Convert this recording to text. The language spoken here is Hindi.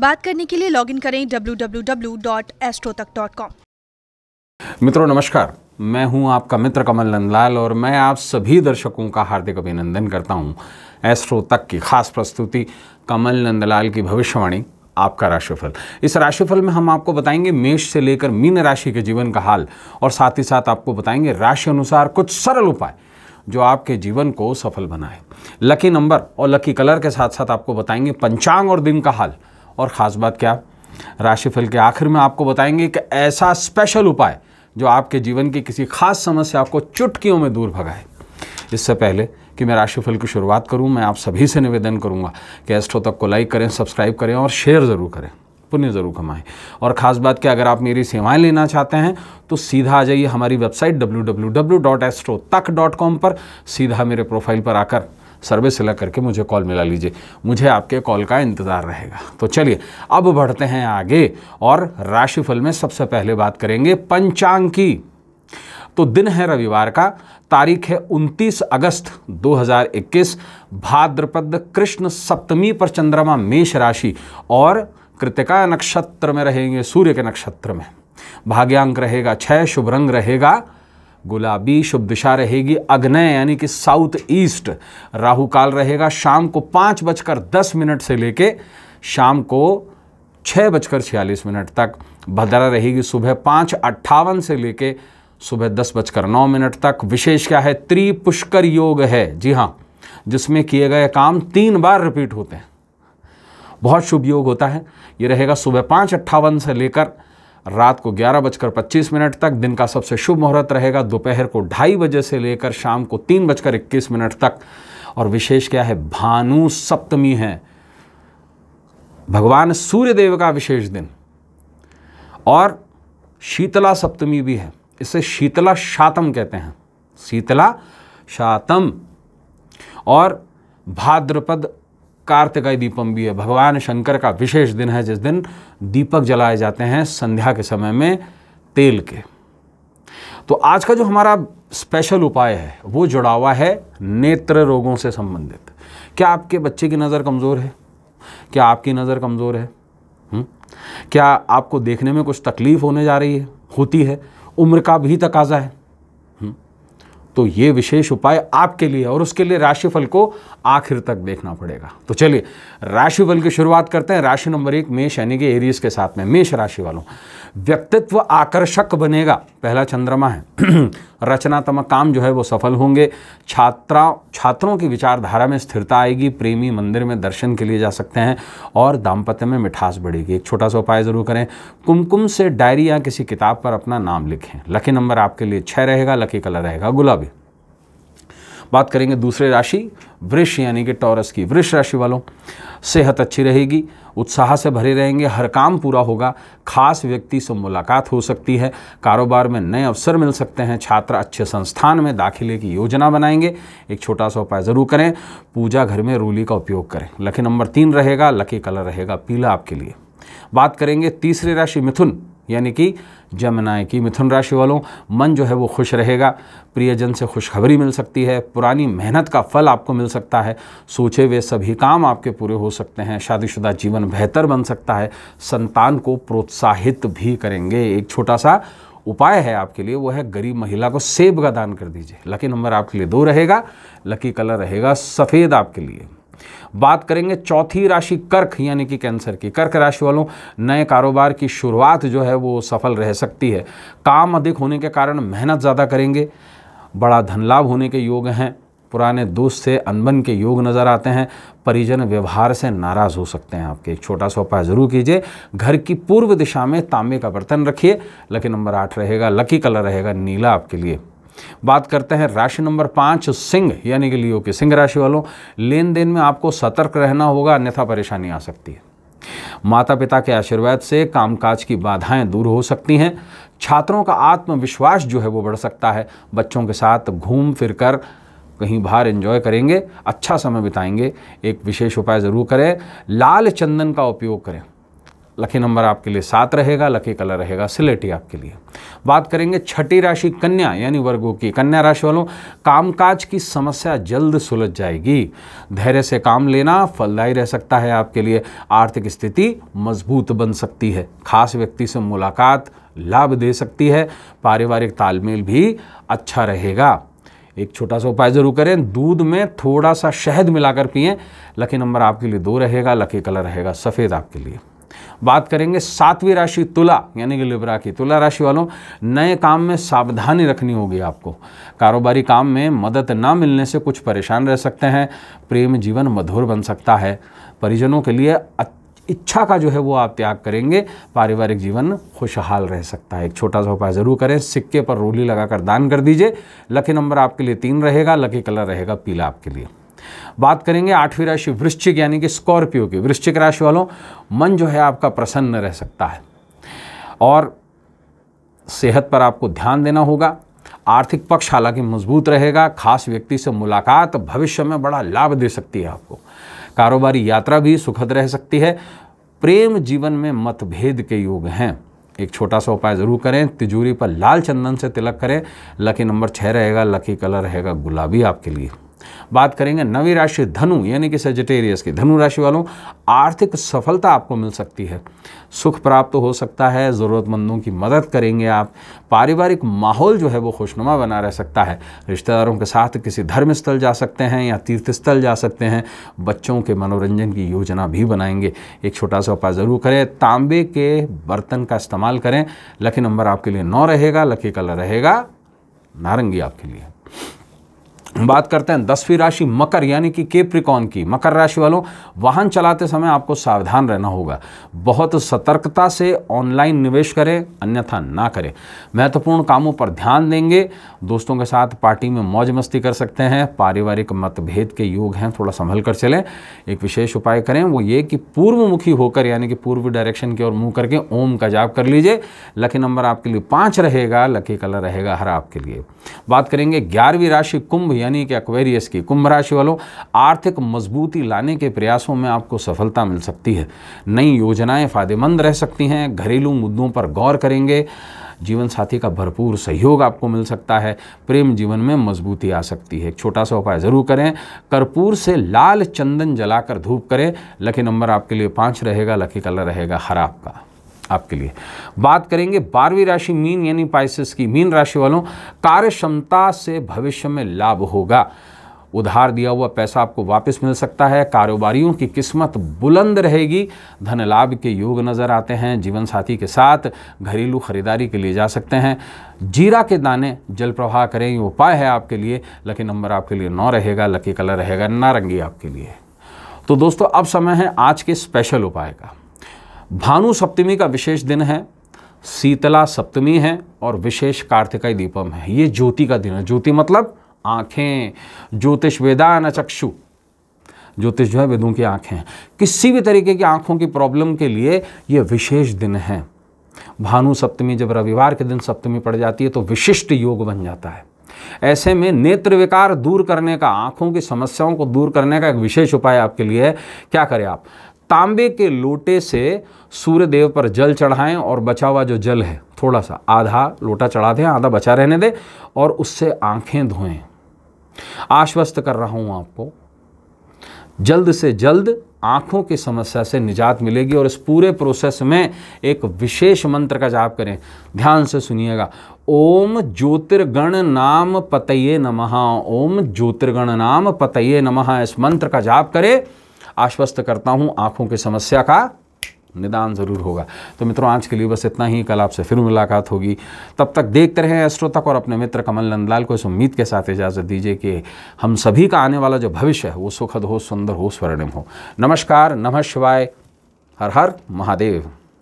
बात करने के लिए लॉगिन करें www.astrotak.com मित्रों, नमस्कार। मैं हूँ आपका मित्र कमल नंदलाल और मैं आप सभी दर्शकों का हार्दिक अभिनंदन करता हूँ एस्ट्रो तक की खास प्रस्तुति कमल नंदलाल की भविष्यवाणी, आपका राशिफल। इस राशिफल में हम आपको बताएँगे मेष से लेकर मीन राशि के जीवन का हाल और साथ ही साथ आपको बताएँगे राशि अनुसार कुछ सरल उपाय जो आपके जीवन को सफल बनाए। लकी नंबर और लकी कलर के साथ साथ आपको बताएँगे पंचांग और दिन का हाल। और ख़ास बात क्या? राशिफल के आखिर में आपको बताएँगे कि ऐसा स्पेशल उपाय जो आपके जीवन की किसी खास समस्या को चुटकियों में दूर भगाए इससे पहले कि मैं राशिफल की शुरुआत करूँ, मैं आप सभी से निवेदन करूँगा कि एस्ट्रो तक को लाइक करें, सब्सक्राइब करें और शेयर ज़रूर करें। पुण्य ज़रूर कमाएँ। और ख़ास बात कि अगर आप मेरी सेवाएँ लेना चाहते हैं तो सीधा आ जाइए हमारी वेबसाइट www.astrotak.com पर, सीधा मेरे प्रोफ़ाइल पर आकर सर्विस सिलेक्ट करके मुझे कॉल मिला लीजिए। मुझे आपके कॉल का इंतज़ार रहेगा। तो चलिए, अब बढ़ते हैं आगे और राशिफल में सबसे पहले बात करेंगे पंचांग की तो दिन है रविवार का, तारीख है 29 अगस्त 2021 भाद्रपद कृष्ण सप्तमी पर चंद्रमा मेष राशि और कृतिका नक्षत्र में रहेंगे, सूर्य के नक्षत्र में। भाग्यांक रहेगा, छह, शुभ रंग रहेगा। गुलाबी शुभ दिशा रहेगी अग्नय, यानी कि साउथ ईस्ट। राहु काल रहेगा शाम को पाँच बजकर दस मिनट से लेके शाम को छः बजकर छियालीस मिनट तक। भद्रा रहेगी सुबह पाँच अट्ठावन से लेके सुबह दस बजकर नौ मिनट तक। विशेष क्या है? त्रिपुष्कर योग है। जी हाँ जिसमें किए गए काम तीन बार रिपीट होते हैं। बहुत शुभ योग होता है। ये रहेगा सुबह पाँच अट्ठावन से लेकर रात को ग्यारह बजकर पच्चीस मिनट तक दिन का सबसे शुभ मुहूर्त रहेगा। दोपहर को ढाई बजे से लेकर शाम को तीन बजकर इक्कीस मिनट तक। और विशेष क्या है? भानु सप्तमी है। भगवान सूर्य देव का विशेष दिन। और शीतला सप्तमी भी है। इसे शीतला शातम कहते हैं। शीतला शातम। और भाद्रपद कार्तिकाय दीपम भी है। भगवान शंकर का विशेष दिन है, जिस दिन दीपक जलाए जाते हैं संध्या के समय में तेल के। तो आज का जो हमारा स्पेशल उपाय है, वो जुड़ा हुआ है नेत्र रोगों से संबंधित। क्या आपके बच्चे की नज़र कमज़ोर है? क्या आपकी नज़र कमज़ोर है? हुँ? क्या आपको देखने में कुछ तकलीफ़ होने जा रही है? होती है। उम्र का भी तकाजा है। तो ये विशेष उपाय आपके लिए और उसके लिए राशिफल को आखिर तक देखना पड़ेगा। तो चलिए, राशिफल की शुरुआत करते हैं। राशि नंबर एक, मेष यानी कि एरियस के साथ में, मेष राशि वालों व्यक्तित्व आकर्षक बनेगा। पहला चंद्रमा है। रचनात्मक काम जो है वो सफल होंगे। छात्रा, छात्रों की विचारधारा में स्थिरता आएगी, प्रेमी मंदिर में दर्शन के लिए जा सकते हैं और दाम्पत्य में मिठास बढ़ेगी। एक छोटा सा उपाय ज़रूर करें। कुमकुम से डायरी या किसी किताब पर अपना नाम लिखें। लकी नंबर आपके लिए छः रहेगा, लकी कलर रहेगा गुलाबी। बात करेंगे दूसरे राशि वृक्ष यानी कि टॉरस की। वृक्ष राशि वालों, सेहत अच्छी रहेगी, उत्साह से भरे रहेंगे, हर काम पूरा होगा, खास व्यक्ति से मुलाकात हो सकती है, कारोबार में नए अवसर मिल सकते हैं, छात्र अच्छे संस्थान में दाखिले की योजना बनाएँगे, एक छोटा सा उपाय ज़रूर करें, पूजा घर में रूली का उपयोग करें। लकी नंबर तीन रहेगा, लकी कलर रहेगा पीला आपके लिए। बात करेंगे तीसरी राशि मिथुन यानी कि जमनाय की मिथुन राशि वालों, मन जो है वो खुश रहेगा। प्रियजन से खुशखबरी मिल सकती है, पुरानी मेहनत का फल आपको मिल सकता है। सोचे हुए सभी काम आपके पूरे हो सकते हैं, शादीशुदा जीवन बेहतर बन सकता है। संतान को प्रोत्साहित भी करेंगे। एक छोटा सा उपाय है आपके लिए, वो है गरीब महिला को सेब का दान कर दीजिए। लकी नंबर आपके लिए दो रहेगा, लकी कलर रहेगा सफ़ेद आपके लिए। बात करेंगे चौथी राशि कर्क, यानी कि कैंसर की। कर्क राशि वालों, नए कारोबार की शुरुआत जो है वो सफल रह सकती है। काम अधिक होने के कारण मेहनत ज़्यादा करेंगे। बड़ा धन लाभ होने के योग हैं। पुराने दोस्त से अनबन के योग नज़र आते हैं। परिजन व्यवहार से नाराज़ हो सकते हैं आपके। एक छोटा सा उपाय ज़रूर कीजिए। घर की पूर्व दिशा में तांबे का बर्तन रखिए। लकी नंबर आठ रहेगा, लकी कलर रहेगा नीला आपके लिए। बात करते हैं राशि नंबर पाँच, सिंह, यानी कि लियो के सिंह राशि वालों। लेन देन में आपको सतर्क रहना होगा, अन्यथा परेशानी आ सकती है। माता पिता के आशीर्वाद से कामकाज की बाधाएँ दूर हो सकती हैं। छात्रों का आत्मविश्वास जो है वो बढ़ सकता है। बच्चों के साथ घूम फिर कर कहीं बाहर एंजॉय करेंगे अच्छा समय बिताएँगे। एक विशेष उपाय ज़रूर करें। लाल चंदन का उपयोग करें। लकी नंबर आपके लिए सात रहेगा, लकी कलर रहेगा, सिलेटी आपके लिए। बात करेंगे छठी राशि कन्या, यानी वर्गों की कन्या राशि वालों, कामकाज की समस्या जल्द सुलझ जाएगी। धैर्य से काम लेना फलदायी रह सकता है आपके लिए। आर्थिक स्थिति मज़बूत बन सकती है। खास व्यक्ति से मुलाकात लाभ दे सकती है। पारिवारिक तालमेल भी अच्छा रहेगा। एक छोटा सा उपाय ज़रूर करें। दूध में थोड़ा सा शहद मिलाकर पिएँ। लकी नंबर आपके लिए दो रहेगा, लकी कलर रहेगा, सफ़ेद आपके लिए। बात करेंगे सातवीं राशि तुला, यानी कि लिब्रा की। तुला राशि वालों, नए काम में सावधानी रखनी होगी आपको। कारोबारी काम में मदद ना मिलने से कुछ परेशान रह सकते हैं, प्रेम जीवन मधुर बन सकता है। परिजनों के लिए इच्छा का जो है वो आप त्याग करेंगे, पारिवारिक जीवन खुशहाल रह सकता है। एक छोटा सा उपाय ज़रूर करें, सिक्के पर रोली लगाकर दान कर दीजिए। लकी नंबर आपके लिए तीन रहेगा, लकी कलर रहेगा पीला आपके लिए। बात करेंगे आठवीं राशि वृश्चिक, यानी कि स्कॉर्पियो की। वृश्चिक राशि वालों, मन जो है आपका प्रसन्न रह सकता है। और सेहत पर आपको ध्यान देना होगा। आर्थिक पक्ष हालाँकि मज़बूत रहेगा। खास व्यक्ति से मुलाकात भविष्य में बड़ा लाभ दे सकती है आपको। कारोबारी यात्रा भी सुखद रह सकती है। प्रेम जीवन में मतभेद के योग हैं। एक छोटा सा उपाय ज़रूर करें। तिजोरी पर लाल चंदन से तिलक करें। लकी नंबर छः रहेगा, लकी कलर रहेगा, गुलाबी आपके लिए। बात करेंगे नवी राशि धनु, यानी कि सेजिटेरियस की। धनु राशि वालों, आर्थिक सफलता आपको मिल सकती है। सुख प्राप्त तो हो सकता है, ज़रूरतमंदों की मदद करेंगे आप। पारिवारिक माहौल जो है वो खुशनुमा बना रह सकता है। रिश्तेदारों के साथ किसी धर्म स्थल जा सकते हैं या तीर्थ स्थल जा सकते हैं। बच्चों के मनोरंजन की योजना भी बनाएँगे। एक छोटा सा उपाय ज़रूर करें। तांबे के बर्तन का इस्तेमाल करें। लकी नंबर आपके लिए नौ रहेगा, लकी कलर रहेगा, नारंगी आपके लिए। बात करते हैं दसवीं राशि मकर, यानी कि केप्रिकॉन की। मकर राशि वालों, वाहन चलाते समय आपको सावधान रहना होगा। बहुत सतर्कता से ऑनलाइन निवेश करें, अन्यथा ना करें। महत्वपूर्ण कामों पर ध्यान देंगे। दोस्तों के साथ पार्टी में मौज मस्ती कर सकते हैं। पारिवारिक मतभेद के योग हैं, थोड़ा संभल कर चलें। एक विशेष उपाय करें, वो ये कि पूर्वमुखी होकर, यानी कि पूर्व डायरेक्शन की ओर मुँह करके ओम का जाप कर लीजिए। लकी नंबर आपके लिए पाँच रहेगा, लकी कलर रहेगा हरा आपके लिए। बात करेंगे ग्यारहवीं राशि कुंभ यानी कि अक्वेरियस की कुंभ राशि वालों, आर्थिक मजबूती लाने के प्रयासों में आपको सफलता मिल सकती है। नई योजनाएँ फ़ायदेमंद रह सकती हैं, घरेलू मुद्दों पर गौर करेंगे। जीवन साथी का भरपूर सहयोग आपको मिल सकता है। प्रेम जीवन में मजबूती आ सकती है। एक छोटा सा उपाय ज़रूर करें। कर्पूर से लाल चंदन जलाकर धूप करें। लकी नंबर आपके लिए पाँच रहेगा, लकी कलर रहेगा हरा आपका। आपके लिए। बात करेंगे बारहवीं राशि मीन यानी पाइसिस की। मीन राशि वालों कार्य क्षमता से भविष्य में लाभ होगा। उधार दिया हुआ पैसा आपको वापस मिल सकता है। कारोबारियों की किस्मत बुलंद रहेगी। धन लाभ के योग नज़र आते हैं। जीवन साथी के साथ घरेलू खरीदारी के लिए जा सकते हैं। जीरा के दाने जल प्रवाह करें, ये उपाय है आपके लिए। लकी नंबर आपके लिए नौ रहेगा, लकी कलर रहेगा, नारंगी आपके लिए। तो दोस्तों, अब समय है आज के स्पेशल उपाय का। भानु सप्तमी का विशेष दिन है, शीतला सप्तमी है और विशेष कार्तिकाई दीपम है। ये ज्योति का दिन है। ज्योति मतलब आँखें। ज्योतिष वेदान चक्षु। ज्योतिष जो है वेदों की आँखें किसी भी तरीके की आँखों की प्रॉब्लम के लिए ये विशेष दिन है। भानु सप्तमी जब रविवार के दिन सप्तमी पड़ जाती है तो विशिष्ट योग बन जाता है। ऐसे में नेत्र विकार दूर करने का, आँखों की समस्याओं को दूर करने का एक विशेष उपाय आपके लिए है। क्या करें आप? तांबे के लोटे से सूर्य देव पर जल चढ़ाएँ और बचा हुआ जो जल है, थोड़ा सा, आधा लोटा चढ़ा दें, आधा बचा रहने दें और उससे आँखें धोएँ। आश्वस्त कर रहा हूँ आपको, जल्द से जल्द आँखों की समस्या से निजात मिलेगी और इस पूरे प्रोसेस में एक विशेष मंत्र का जाप करें। ध्यान से सुनिएगा, ओम ज्योतिर्गण नाम पतये नमः, ओम ज्योतिर्गण नाम पतये नमः, इस मंत्र का जाप करें। आश्वस्त करता हूँ आँखों की समस्या का निदान ज़रूर होगा। तो मित्रों, आज के लिए बस इतना ही। कल आपसे फिर मुलाकात होगी। तब तक देखते रहें एस्ट्रो तक और अपने मित्र कमल नंदलाल को इस उम्मीद के साथ इजाज़त दीजिए कि हम सभी का आने वाला जो भविष्य है, वो सुखद हो, सुंदर हो, स्वर्णिम हो। नमस्कार, नमः शिवाय। हर हर महादेव।